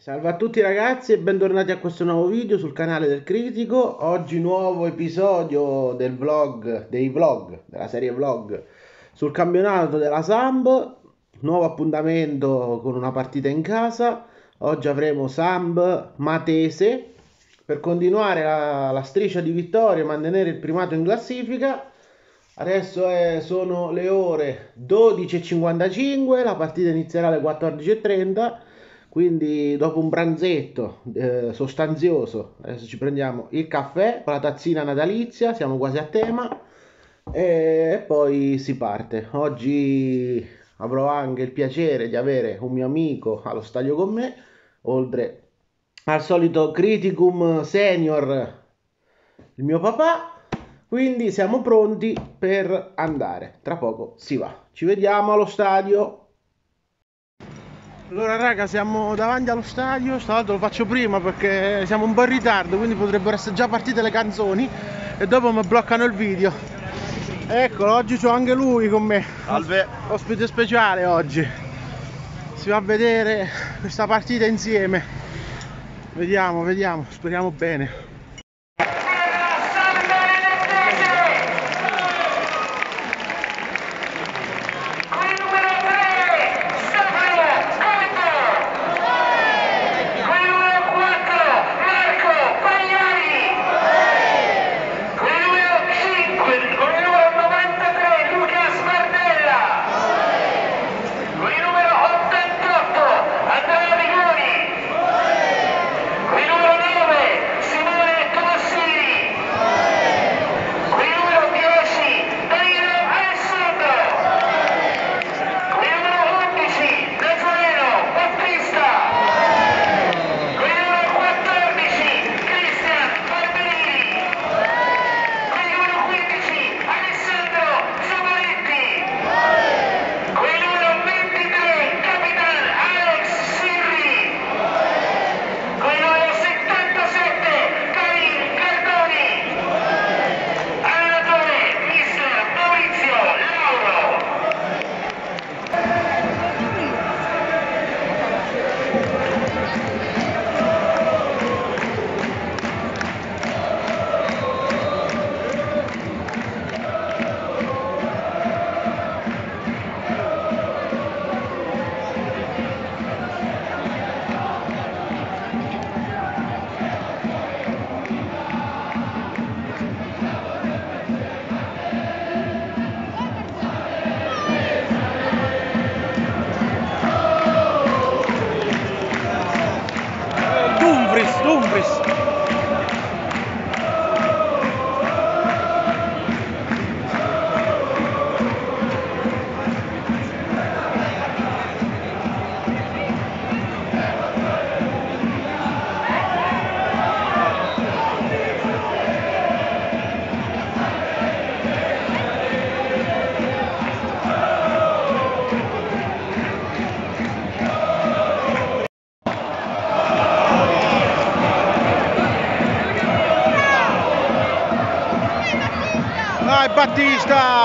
Salve a tutti ragazzi e bentornati a questo nuovo video sul canale del Critico. Oggi nuovo episodio del vlog, dei vlog, della serie vlog sul campionato della Samb. Nuovo appuntamento con una partita in casa. Oggi avremo Samb Matese per continuare la, la striscia di vittorie e mantenere il primato in classifica. Adesso è, sono le ore 12.55, la partita inizierà alle 14.30 quindi dopo un pranzetto eh, sostanzioso, adesso ci prendiamo il caffè con la tazzina natalizia, siamo quasi a tema e poi si parte. Oggi avrò anche il piacere di avere un mio amico allo stadio con me, oltre al solito criticum senior, il mio papà. Quindi siamo pronti per andare. Tra poco si va. Ci vediamo allo stadio. Allora raga siamo davanti allo stadio, stavolta lo faccio prima perché siamo un po' in ritardo quindi potrebbero essere già partite le canzoni e dopo mi bloccano il video. Eccolo, oggi c'ho anche lui con me. Salve. Ospite speciale oggi. Si va a vedere questa partita insieme. Vediamo, vediamo, speriamo bene. Battista!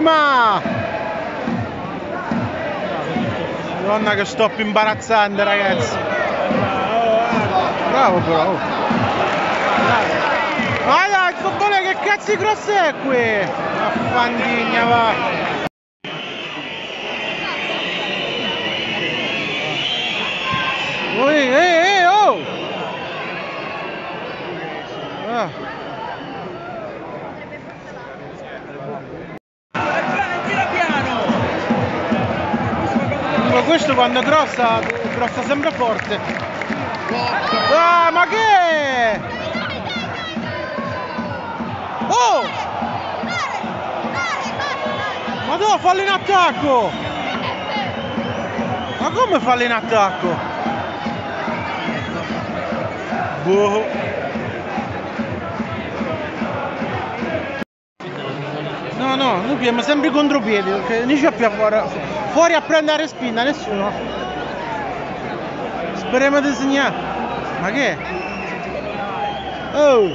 prima! Madonna che stop imbarazzante ragazzi. Bravo bravo. Vai dai il football che cazzo di cross è qui? Affanghigna va. Ehi, ehi, oh! Ah. Quando crossa, crossa sempre forte. Ah, ma che? Oh! Ma dove fallo in attacco? Ma come fallo in attacco? Boh. No, no, noi abbiamo sempre i contropiedi perché non c'è più fuori, fuori a prendere spinta, nessuno. Speriamo di segnare. Ma che? Oh!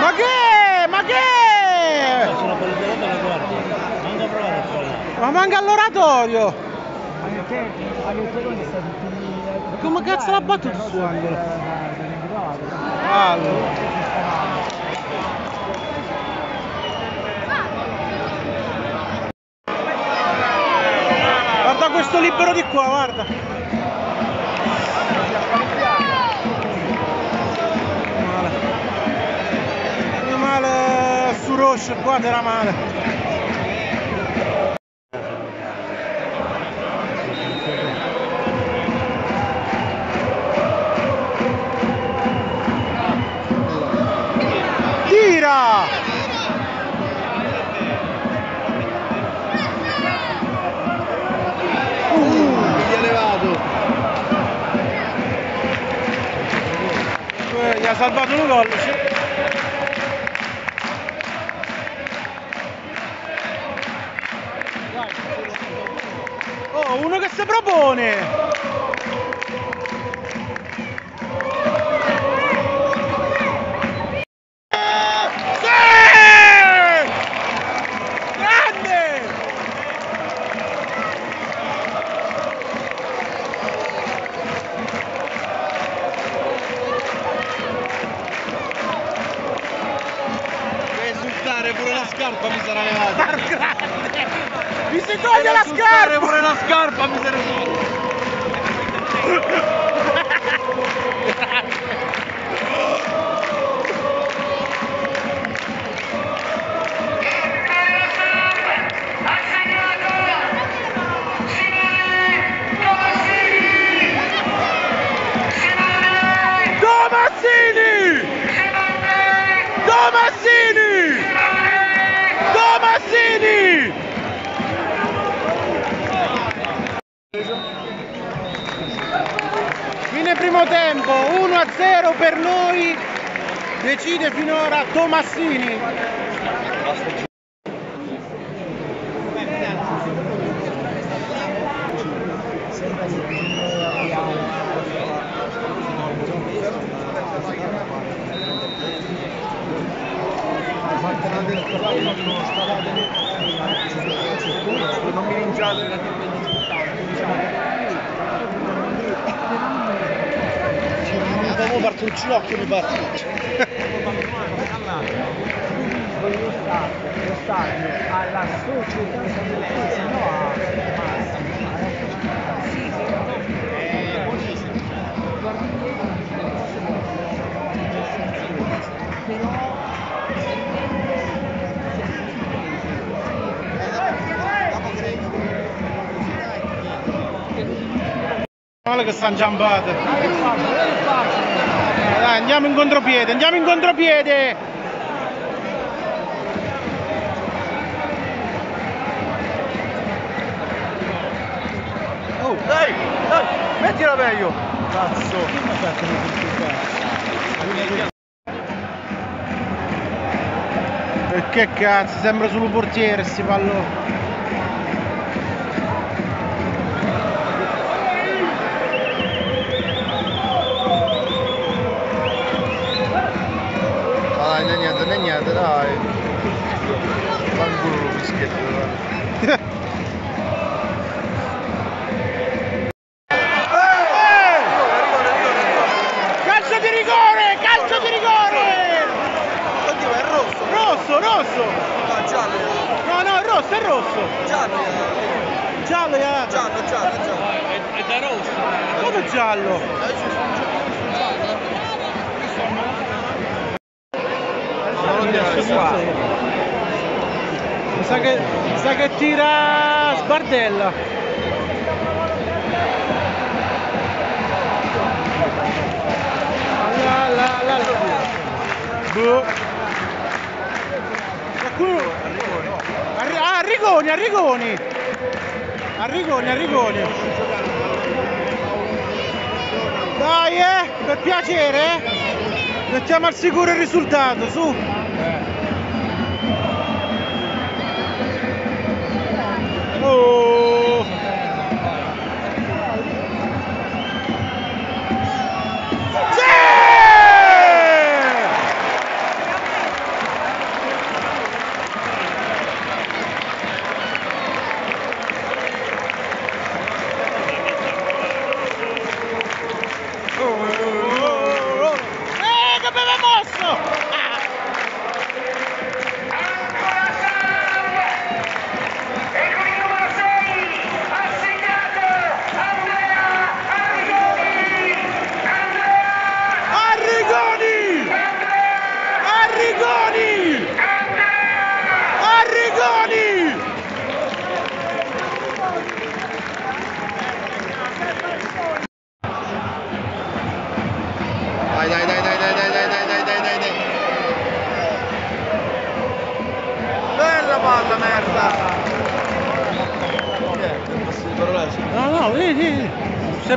Ma che? Ma che? Ma manca all'oratorio! Come cazzo l'ha battuto su angolo? Allora. Guarda questo libero di qua, guarda. Male. Male su Roche qua era male. Oh, uno che si propone! Tomassini. Non mi rinciate Come parte un ginocchio mi parte. Stadio alla società se no a Male che stanno giambate. Dai, andiamo in contropiede, andiamo in contropiede! Dai, mettila meglio. Cazzo. Che cazzo, sembra solo portiere sti palloni. mi sa che, mi sa che tira sbardella. La la la. Boh. La a ah, rigoni a rigoni a rigoni a rigoni dai eh per piacere eh. mettiamo al sicuro il risultato su. Goal!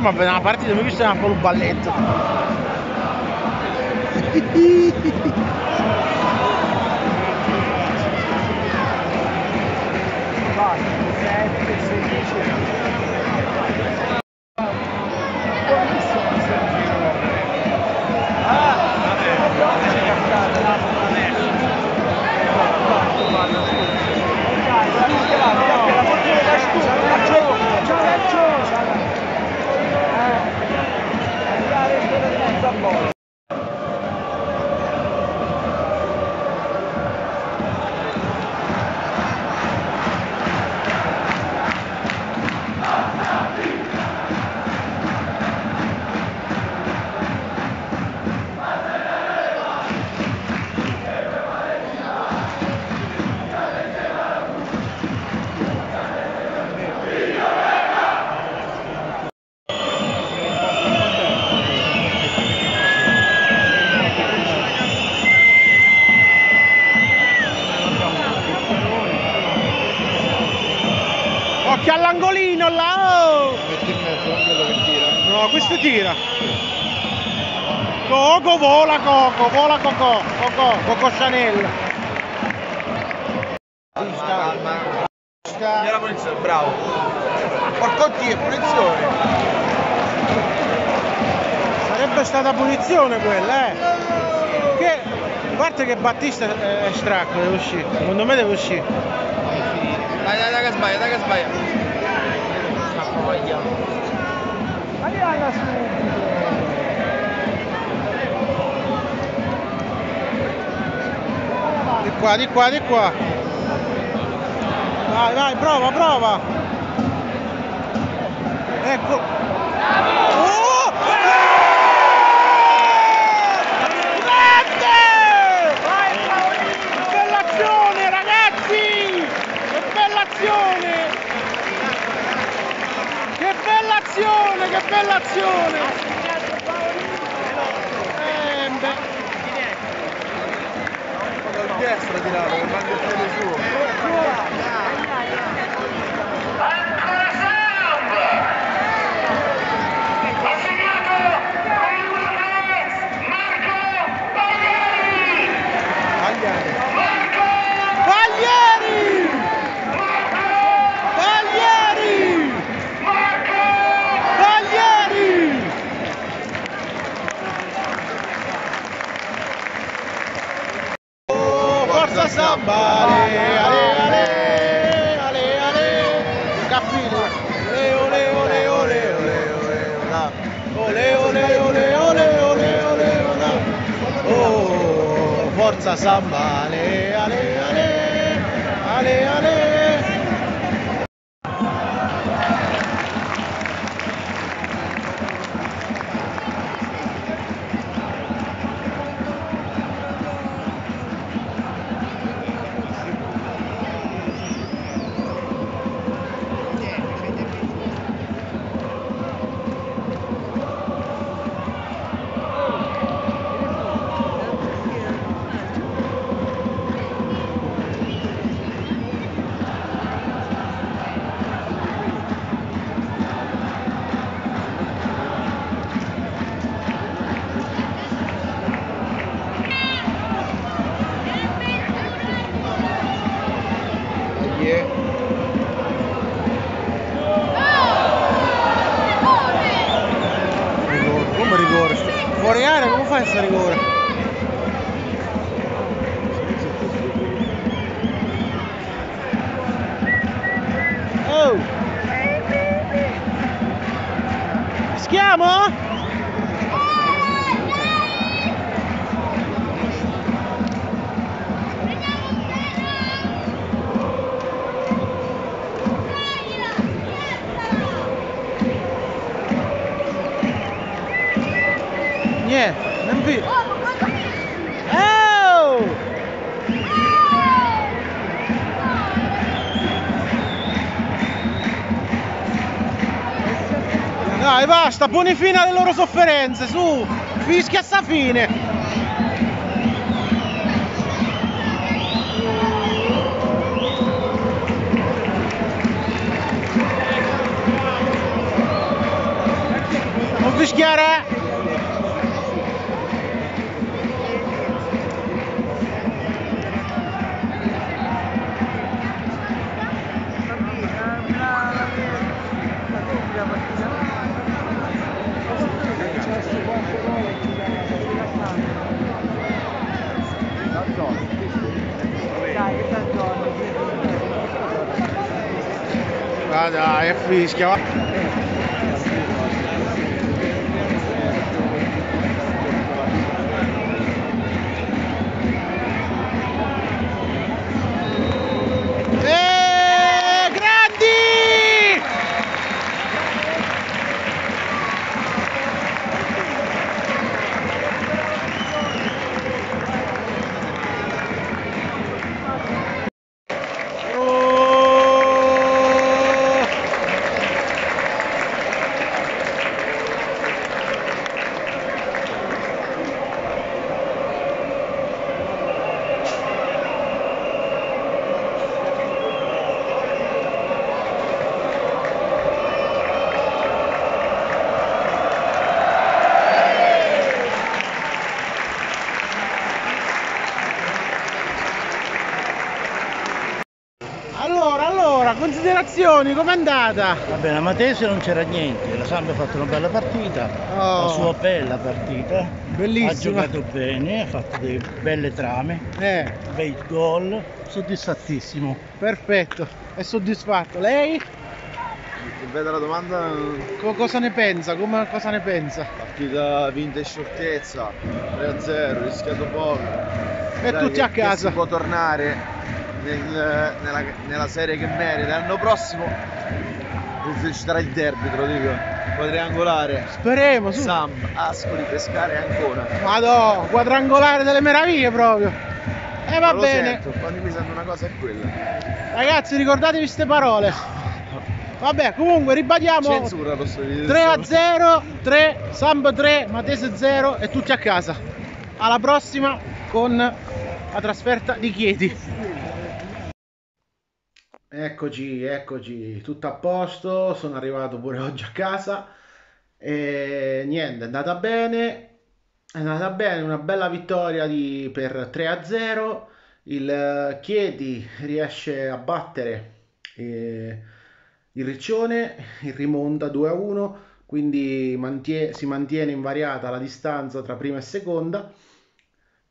ma per una parte di lui c'è una balletto. Vai, 7, 16 tomorrow. Coco vola Coco, vola Coco, Coco, Coco Chanel. La punizione, bravo. Porco Dio, punizione. Sarebbe stata punizione quella, eh. Che, a parte che Battista è stracco, deve uscire. Secondo me deve uscire. Dai, dai, dai, che sbaglia, dai, che sbaglia. Mariana subito. Di qua, di qua, di qua. Vai, vai, prova, prova. Ecco. Oh! Grande! Bella azione, ragazzi! Che bella azione! Che bella azione, che bella azione! destra di là, dove manca il pelo suo. Samba! Ale, ale, ale, ale, ale! Cappino! Ole, ole, ole, ole, ole, ole, ole, ole, ole, ole, ole, ole, ole. Oh, forza samba! Grandma? Dai, basta, poni fine alle loro sofferenze, su! Fischia sta fine! Non fischiare! Ah dai, è fischia, va. Considerazioni, com'è andata? Va bene, a Matese non c'era niente, la Samba ha fatto una bella partita, Oh. la sua bella partita, Bellissima. ha giocato bene, ha fatto delle belle trame, Eh, bei gol, soddisfattissimo. perfetto, è soddisfatto. Lei Ripeto la domanda, Co- cosa ne pensa? Come- cosa ne pensa? partita vinta in scioltezza, 3-0, rischiato poco. E Dai, tutti che- a che casa. si può tornare nel- nella, nella serie che merita. L'anno prossimo ci sarà il derby, te lo dico. Quadriangolare. Speriamo, su. Sam, Ascoli, Pescare e Ancona. Madò, quadrangolare delle meraviglie proprio. E va Non lo bene. sento, quando mi sento una cosa è quella. Ragazzi, ricordatevi queste parole. Vabbè, comunque ribadiamo Censura lo sto dicendo. 3 a 0, 3, Samp 3, Matese 0 e tutti a casa. Alla prossima con la trasferta di Chieti. Eccoci, eccoci, tutto a posto, sono arrivato pure oggi a casa e niente, è andata bene, è andata bene, una bella vittoria di- per 3 a 0, il Chieti riesce a battere eh, il Riccione, il rimonta 2 a 1, quindi mantie- si mantiene invariata la distanza tra prima e seconda.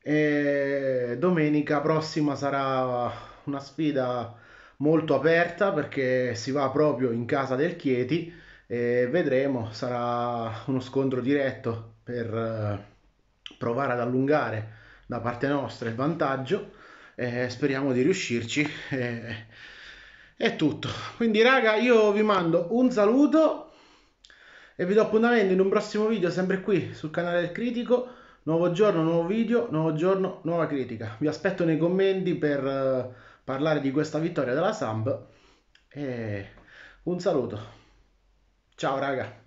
E domenica prossima sarà una sfida molto aperta perché si va proprio in casa del Chieti e vedremo, sarà uno scontro diretto per eh, provare ad allungare da parte nostra il vantaggio e speriamo di riuscirci. E- è tutto. Quindi, raga, io vi mando un saluto e vi do appuntamento in un prossimo video, sempre qui sul canale del Critico. Nuovo giorno, nuovo video, nuovo giorno, nuova critica. Vi aspetto nei commenti per eh, parlare di questa vittoria della Samp. E un saluto. Ciao, raga.